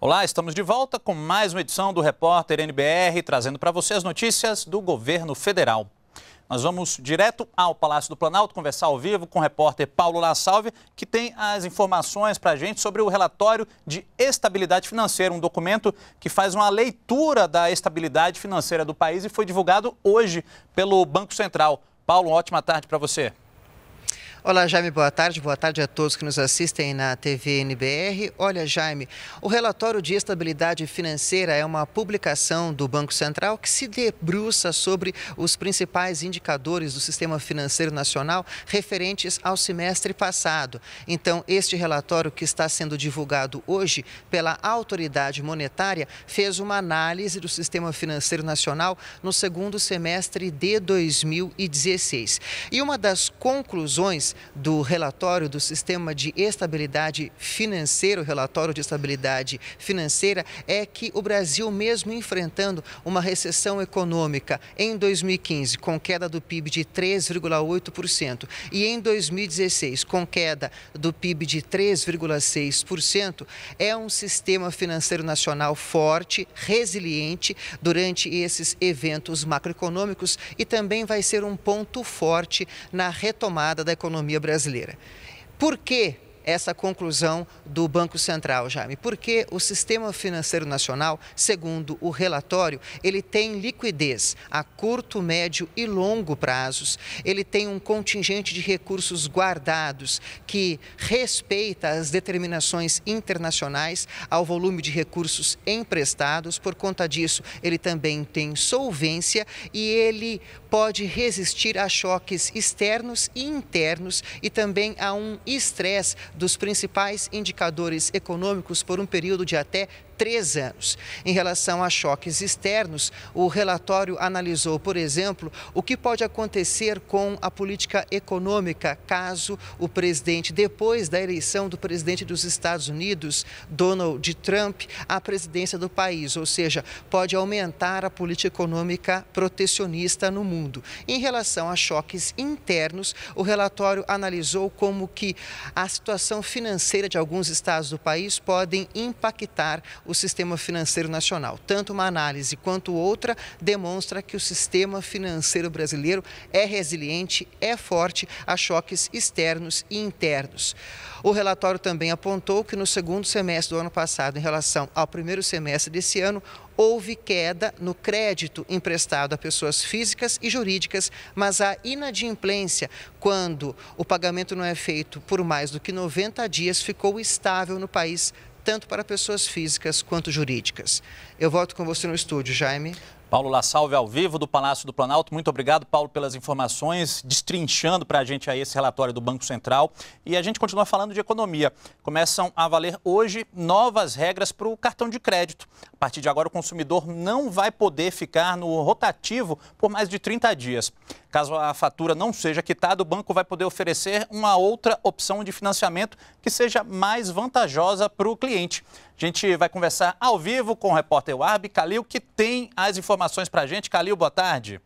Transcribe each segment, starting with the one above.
Olá, estamos de volta com mais uma edição do Repórter NBR, trazendo para você as notícias do governo federal. Nós vamos direto ao Palácio do Planalto conversar ao vivo com o repórter Paulo La Salve, que tem as informações para a gente sobre o relatório de estabilidade financeira, um documento que faz uma leitura da estabilidade financeira do país e foi divulgado hoje pelo Banco Central. Paulo, ótima tarde para você. Olá, Jaime, boa tarde. Boa tarde a todos que nos assistem na TV NBR. Olha, Jaime, o relatório de estabilidade financeira é uma publicação do Banco Central que se debruça sobre os principais indicadores do sistema financeiro nacional referentes ao semestre passado. Então, este relatório que está sendo divulgado hoje pela autoridade monetária fez uma análise do sistema financeiro nacional no segundo semestre de 2016. E uma das conclusões do relatório do Sistema de Estabilidade Financeira, o relatório de estabilidade financeira, é que o Brasil, mesmo enfrentando uma recessão econômica em 2015, com queda do PIB de 3,8%, e em 2016, com queda do PIB de 3,6%, é um sistema financeiro nacional forte, resiliente durante esses eventos macroeconômicos e também vai ser um ponto forte na retomada da economia economia brasileira. Por que essa conclusão do Banco Central, Jaime, porque o sistema financeiro nacional, segundo o relatório, ele tem liquidez a curto, médio e longo prazos. Ele tem um contingente de recursos guardados que respeita as determinações internacionais ao volume de recursos emprestados. Por conta disso, ele também tem solvência e ele pode resistir a choques externos e internos e também a um estresse dos principais indicadores econômicos por um período de até três anos. Em relação a choques externos, o relatório analisou, por exemplo, o que pode acontecer com a política econômica caso o presidente, depois da eleição do presidente dos Estados Unidos, Donald Trump, à presidência do país, ou seja, pode aumentar a política econômica protecionista no mundo. Em relação a choques internos, o relatório analisou como que a situação financeira de alguns estados do país podem impactar o sistema financeiro nacional. Tanto uma análise quanto outra demonstra que o sistema financeiro brasileiro é resiliente, é forte a choques externos e internos. O relatório também apontou que no segundo semestre do ano passado, em relação ao primeiro semestre desse ano, houve queda no crédito emprestado a pessoas físicas e jurídicas, mas a inadimplência, quando o pagamento não é feito por mais do que 90 dias, ficou estável no país tanto para pessoas físicas quanto jurídicas. Eu volto com você no estúdio, Jaime. Paulo La Salve ao vivo do Palácio do Planalto. Muito obrigado, Paulo, pelas informações, destrinchando para a gente aí esse relatório do Banco Central. E a gente continua falando de economia. Começam a valer hoje novas regras para o cartão de crédito. A partir de agora, o consumidor não vai poder ficar no rotativo por mais de 30 dias. Caso a fatura não seja quitada, o banco vai poder oferecer uma outra opção de financiamento que seja mais vantajosa para o cliente. Gente vai conversar ao vivo com o repórter Warbi Calil, que tem as informações para a gente. Calil, boa tarde.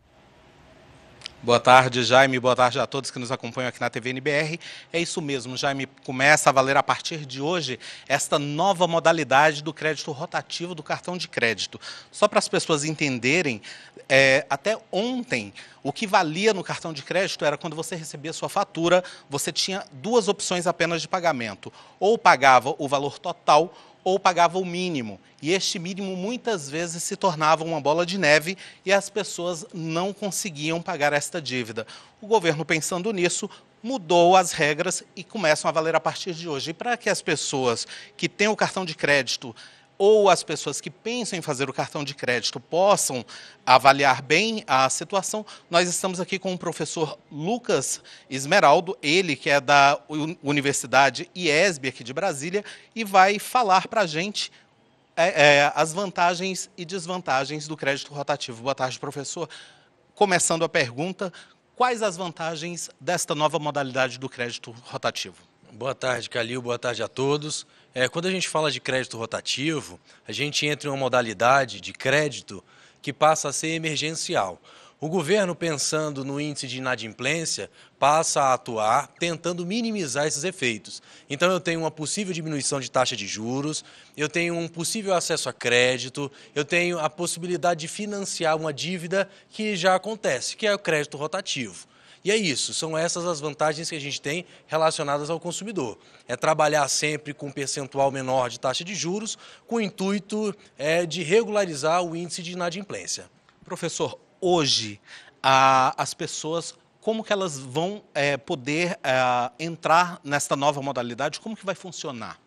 Boa tarde, Jaime. Boa tarde a todos que nos acompanham aqui na TV NBR. É isso mesmo, Jaime. Começa a valer a partir de hoje esta nova modalidade do crédito rotativo do cartão de crédito. Só para as pessoas entenderem, é, até ontem, o que valia no cartão de crédito era quando você recebia sua fatura, você tinha duas opções apenas de pagamento. Ou pagava o valor total ou pagava o mínimo. E este mínimo muitas vezes se tornava uma bola de neve e as pessoas não conseguiam pagar esta dívida. O governo, pensando nisso, mudou as regras e começam a valer a partir de hoje. E para que as pessoas que têm o cartão de crédito ou as pessoas que pensam em fazer o cartão de crédito possam avaliar bem a situação, nós estamos aqui com o professor Lucas Esmeraldo, ele que é da Universidade IESB aqui de Brasília, e vai falar para a gente é, é, as vantagens e desvantagens do crédito rotativo. Boa tarde, professor. Começando a pergunta, quais as vantagens desta nova modalidade do crédito rotativo? Boa tarde, Calil. Boa tarde a todos. É, quando a gente fala de crédito rotativo, a gente entra em uma modalidade de crédito que passa a ser emergencial. O governo, pensando no índice de inadimplência, passa a atuar tentando minimizar esses efeitos. Então, eu tenho uma possível diminuição de taxa de juros, eu tenho um possível acesso a crédito, eu tenho a possibilidade de financiar uma dívida que já acontece, que é o crédito rotativo. E é isso, são essas as vantagens que a gente tem relacionadas ao consumidor. É trabalhar sempre com um percentual menor de taxa de juros, com o intuito é, de regularizar o índice de inadimplência. Professor, hoje a, as pessoas como que elas vão é, poder é, entrar nesta nova modalidade? Como que vai funcionar?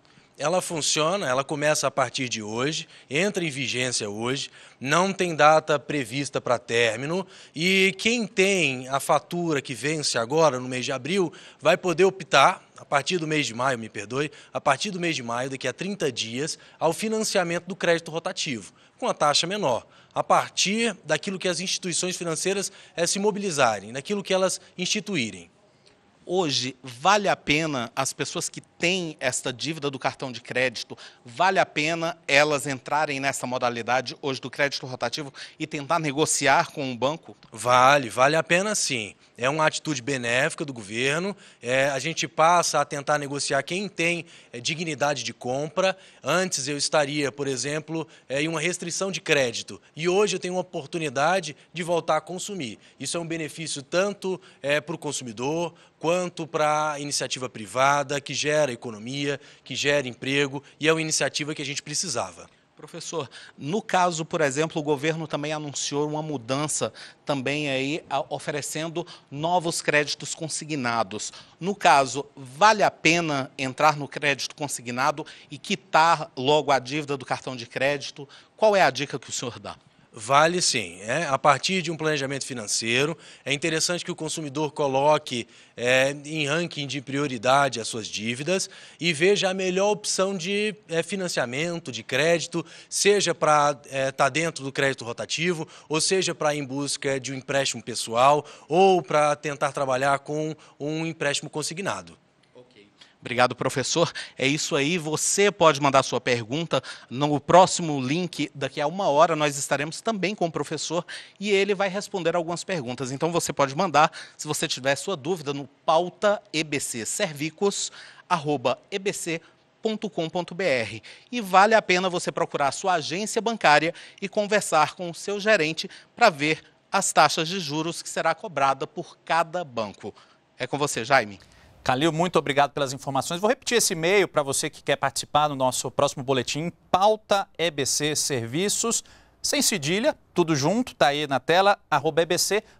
Ela funciona, ela começa a partir de hoje, entra em vigência hoje, não tem data prevista para término e quem tem a fatura que vence agora, no mês de abril, vai poder optar, a partir do mês de maio, me perdoe, a partir do mês de maio, daqui a 30 dias, ao financiamento do crédito rotativo, com a taxa menor, a partir daquilo que as instituições financeiras é, se mobilizarem, daquilo que elas instituírem hoje vale a pena as pessoas que têm esta dívida do cartão de crédito, vale a pena elas entrarem nessa modalidade hoje do crédito rotativo e tentar negociar com o banco? Vale, vale a pena sim. É uma atitude benéfica do governo. É, a gente passa a tentar negociar quem tem é, dignidade de compra. Antes eu estaria, por exemplo, é, em uma restrição de crédito. E hoje eu tenho uma oportunidade de voltar a consumir. Isso é um benefício tanto é, para o consumidor, quanto para a iniciativa privada, que gera economia, que gera emprego, e é uma iniciativa que a gente precisava. Professor, no caso, por exemplo, o governo também anunciou uma mudança também aí oferecendo novos créditos consignados. No caso, vale a pena entrar no crédito consignado e quitar logo a dívida do cartão de crédito? Qual é a dica que o senhor dá? Vale sim. É, a partir de um planejamento financeiro, é interessante que o consumidor coloque é, em ranking de prioridade as suas dívidas e veja a melhor opção de é, financiamento, de crédito, seja para estar é, tá dentro do crédito rotativo, ou seja para em busca de um empréstimo pessoal, ou para tentar trabalhar com um empréstimo consignado. Obrigado, professor. É isso aí. Você pode mandar sua pergunta no próximo link. Daqui a uma hora nós estaremos também com o professor e ele vai responder algumas perguntas. Então você pode mandar, se você tiver sua dúvida, no pauta ebcservicos@ebc.com.br. E vale a pena você procurar a sua agência bancária e conversar com o seu gerente para ver as taxas de juros que será cobrada por cada banco. É com você, Jaime. Calil, muito obrigado pelas informações. Vou repetir esse e-mail para você que quer participar no nosso próximo boletim, pauta EBC Serviços, sem cedilha, tudo junto, está aí na tela, arroba ebc.com.br.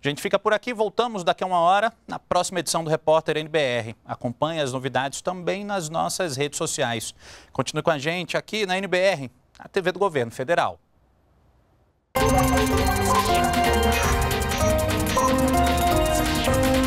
A gente fica por aqui, voltamos daqui a uma hora na próxima edição do Repórter NBR. Acompanhe as novidades também nas nossas redes sociais. Continue com a gente aqui na NBR, a TV do Governo Federal. Música